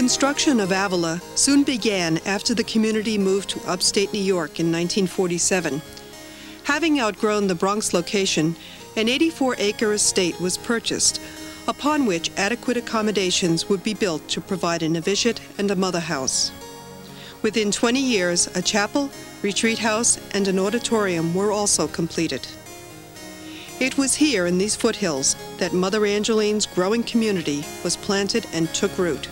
construction of Avila soon began after the community moved to upstate New York in 1947. Having outgrown the Bronx location, an 84 acre estate was purchased, upon which adequate accommodations would be built to provide a novitiate and a mother house. Within 20 years, a chapel, retreat house, and an auditorium were also completed. It was here in these foothills that Mother Angeline's growing community was planted and took root.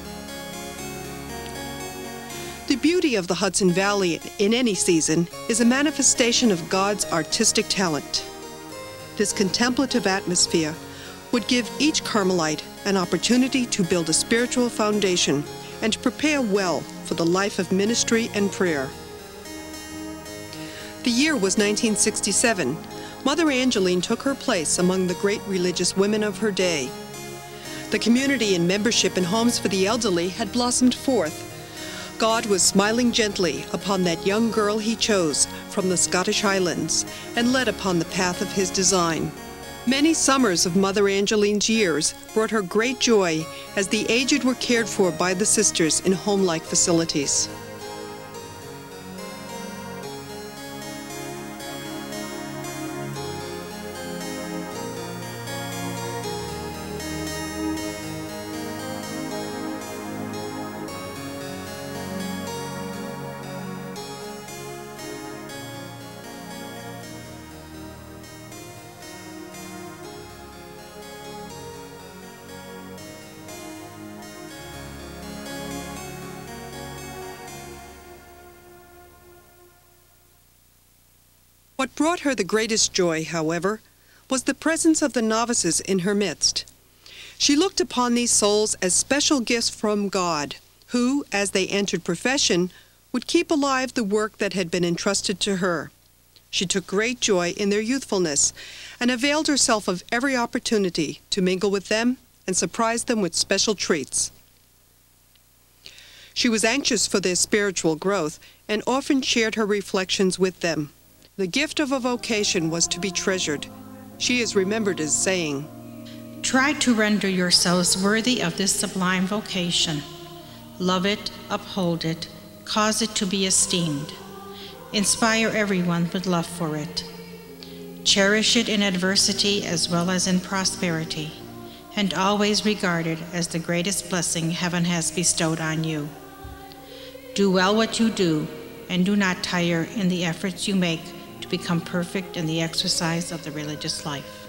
The beauty of the Hudson Valley in any season is a manifestation of God's artistic talent. This contemplative atmosphere would give each Carmelite an opportunity to build a spiritual foundation and prepare well for the life of ministry and prayer. The year was 1967. Mother Angeline took her place among the great religious women of her day. The community and membership in homes for the elderly had blossomed forth. God was smiling gently upon that young girl he chose from the Scottish Highlands and led upon the path of his design. Many summers of Mother Angeline's years brought her great joy as the aged were cared for by the sisters in home like facilities. What brought her the greatest joy, however, was the presence of the novices in her midst. She looked upon these souls as special gifts from God, who, as they entered profession, would keep alive the work that had been entrusted to her. She took great joy in their youthfulness and availed herself of every opportunity to mingle with them and surprise them with special treats. She was anxious for their spiritual growth and often shared her reflections with them. The gift of a vocation was to be treasured. She is remembered as saying, Try to render yourselves worthy of this sublime vocation. Love it, uphold it, cause it to be esteemed. Inspire everyone with love for it. Cherish it in adversity as well as in prosperity, and always regard it as the greatest blessing heaven has bestowed on you. Do well what you do, and do not tire in the efforts you make become perfect in the exercise of the religious life.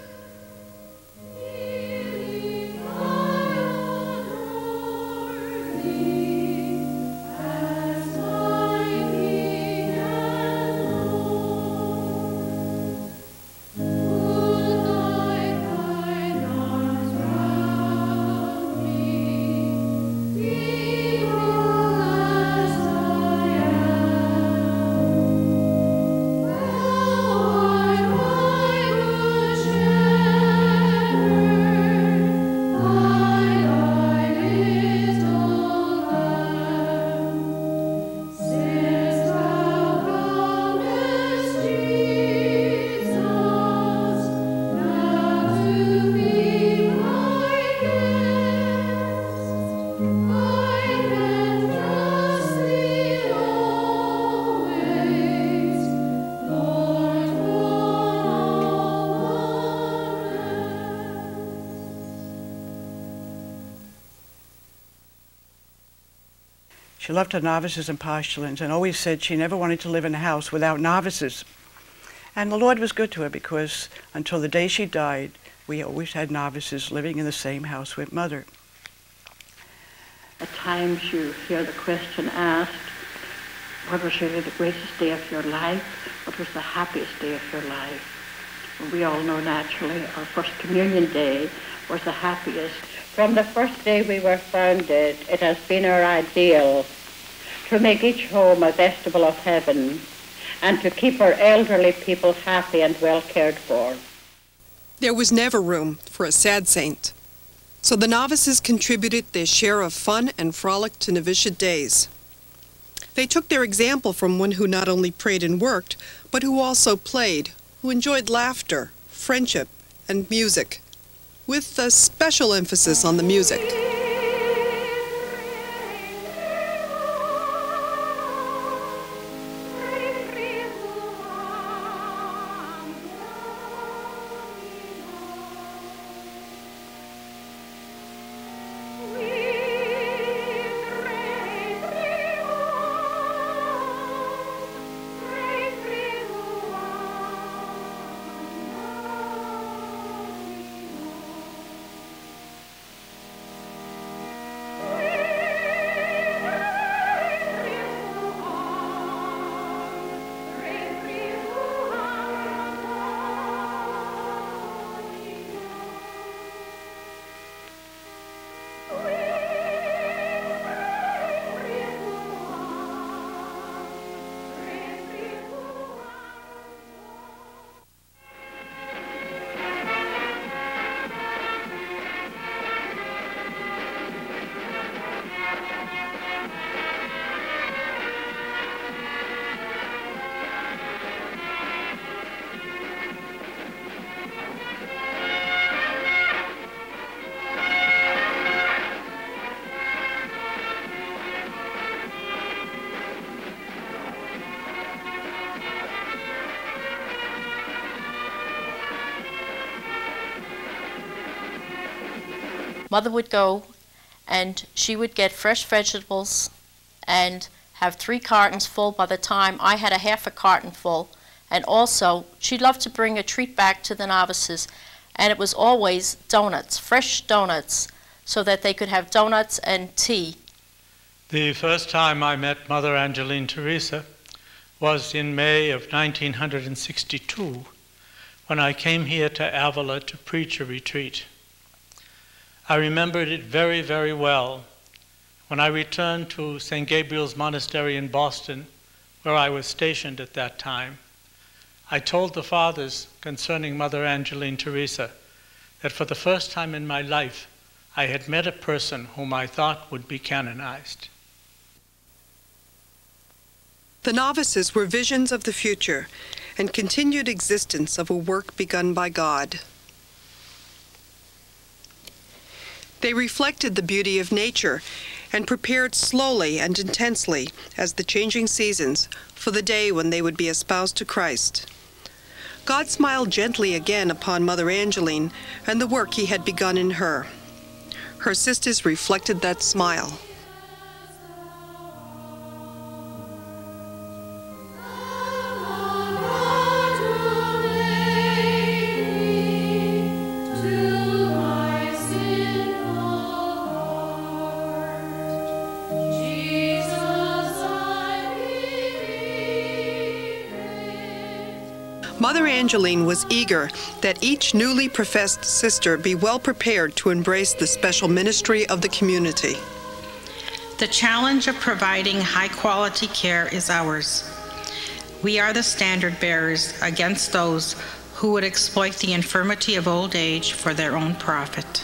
She loved her novices and postulants and always said she never wanted to live in a house without novices. And the Lord was good to her because until the day she died, we always had novices living in the same house with Mother. At times you hear the question asked, what was really the greatest day of your life? What was the happiest day of your life? We all know naturally our First Communion Day was the happiest. From the first day we were founded, it has been our ideal to make each home a vestibule of heaven, and to keep our elderly people happy and well cared for. There was never room for a sad saint. So the novices contributed their share of fun and frolic to novitiate days. They took their example from one who not only prayed and worked, but who also played, who enjoyed laughter, friendship, and music, with a special emphasis on the music. Mother would go and she would get fresh vegetables and have three cartons full by the time I had a half a carton full. And also, she loved to bring a treat back to the novices, and it was always donuts, fresh donuts, so that they could have donuts and tea. The first time I met Mother Angeline Teresa was in May of 1962 when I came here to Avila to preach a retreat. I remembered it very, very well when I returned to St. Gabriel's Monastery in Boston, where I was stationed at that time. I told the fathers concerning Mother Angeline Teresa that for the first time in my life I had met a person whom I thought would be canonized. The novices were visions of the future and continued existence of a work begun by God. They reflected the beauty of nature and prepared slowly and intensely as the changing seasons for the day when they would be espoused to Christ. God smiled gently again upon Mother Angeline and the work he had begun in her. Her sisters reflected that smile. Mother Angeline was eager that each newly professed sister be well prepared to embrace the special ministry of the community. The challenge of providing high quality care is ours. We are the standard bearers against those who would exploit the infirmity of old age for their own profit.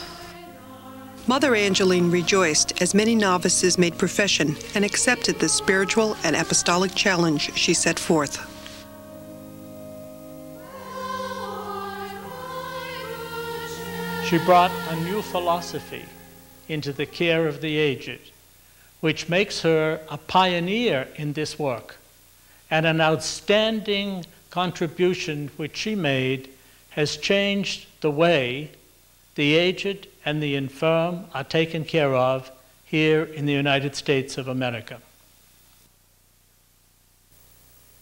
Mother Angeline rejoiced as many novices made profession and accepted the spiritual and apostolic challenge she set forth. She brought a new philosophy into the care of the aged, which makes her a pioneer in this work. And an outstanding contribution which she made has changed the way the aged and the infirm are taken care of here in the United States of America.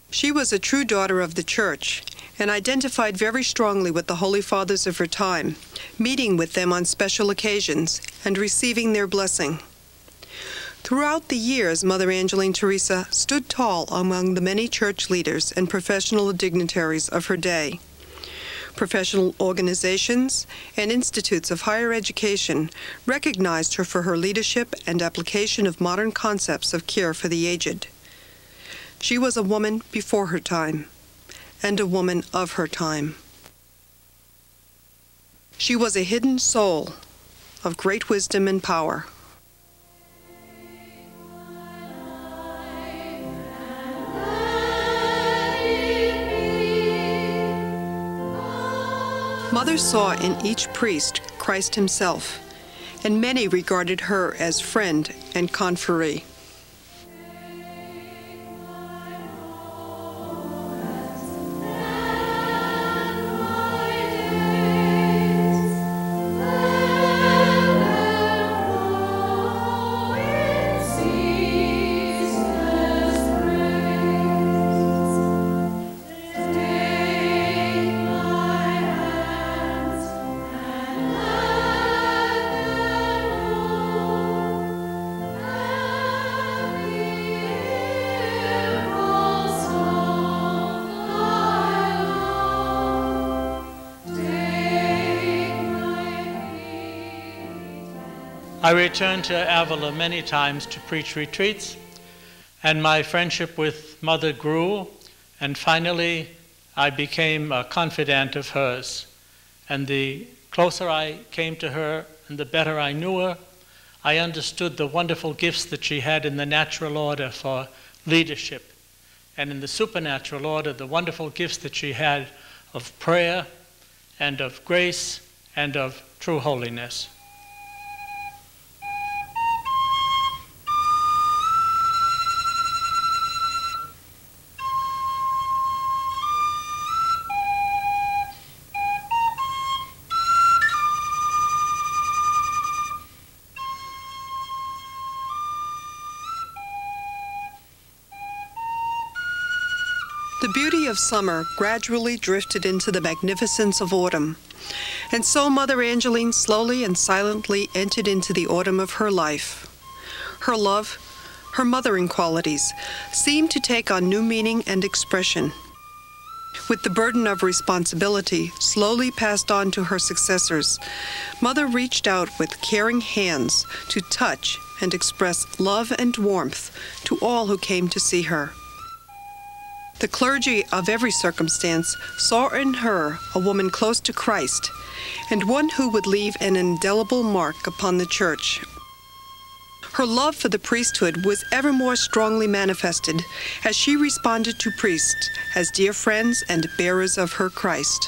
She was a true daughter of the Church and identified very strongly with the Holy Fathers of her time, meeting with them on special occasions and receiving their blessing. Throughout the years, Mother Angeline Teresa stood tall among the many church leaders and professional dignitaries of her day. Professional organizations and institutes of higher education recognized her for her leadership and application of modern concepts of care for the aged. She was a woman before her time and a woman of her time. She was a hidden soul of great wisdom and power. Mother saw in each priest Christ himself, and many regarded her as friend and confrere. I returned to Avila many times to preach retreats, and my friendship with Mother grew, and finally I became a confidant of hers. And the closer I came to her and the better I knew her, I understood the wonderful gifts that she had in the natural order for leadership, and in the supernatural order, the wonderful gifts that she had of prayer and of grace and of true holiness. The beauty of summer gradually drifted into the magnificence of autumn. And so Mother Angeline slowly and silently entered into the autumn of her life. Her love, her mothering qualities, seemed to take on new meaning and expression. With the burden of responsibility slowly passed on to her successors, Mother reached out with caring hands to touch and express love and warmth to all who came to see her. The clergy of every circumstance saw in her a woman close to Christ and one who would leave an indelible mark upon the church. Her love for the priesthood was ever more strongly manifested as she responded to priests as dear friends and bearers of her Christ.